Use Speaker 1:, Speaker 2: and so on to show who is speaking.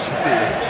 Speaker 1: j'ai chuté.